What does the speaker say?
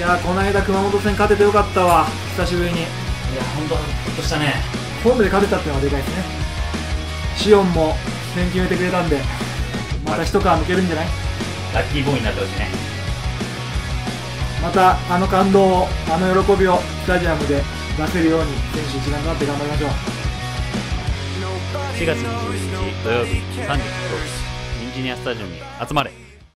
やーこの間熊本戦勝ててよかったわ。久しぶりに。いや本当ほっとしたね。ホームで勝てたっていうのはでかいですね。シオンも点決めてくれたんでまた一皮むけるんじゃない？ラッキーボーイになってほしいね。またあの感動をあの喜びをスタジアムで出せるように選手一丸となって頑張りましょう。4月21日土曜日3時キッ分インジニアスタジオに集まれ。